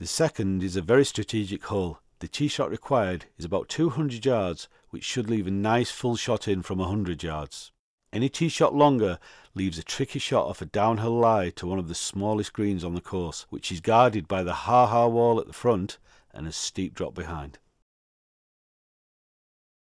The second is a very strategic hole. The tee shot required is about 200 yards, which should leave a nice full shot in from 100 yards. Any tee shot longer leaves a tricky shot off a downhill lie to one of the smallest greens on the course, which is guarded by the ha ha wall at the front and a steep drop behind.